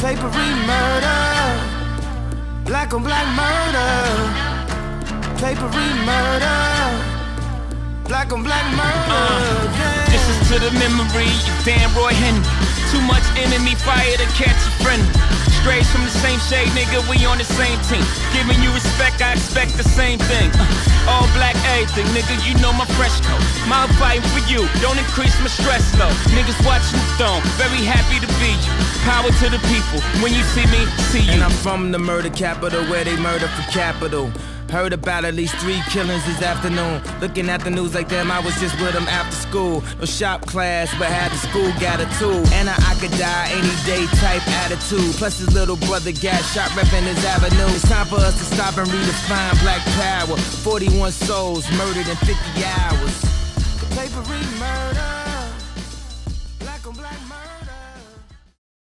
Papery murder, black on black murder. Papery murder, black on black murder. Uh, this is to the memory of Danroy Henry. Too much enemy fire to catch a friend. Strays from the same shade, nigga, we on the same team. Giving you respect, I expect the same thing. Uh, all black, everything, nigga, you know my fresh coat. My fighting for you, don't increase my stress though. Niggas the throne, very happy to be you. Power to the people, when you see me, see you. And I'm from the murder capital where they murder for capital. Heard about at least three killings this afternoon. Looking at the news like them, I was just with them after school. No shop class, but had the school got a tool. And a I could die any day type attitude. Plus his little brother got shot repping his avenue. It's time for us to stop and redefine black power. 41 souls murdered in 50 hours black murder.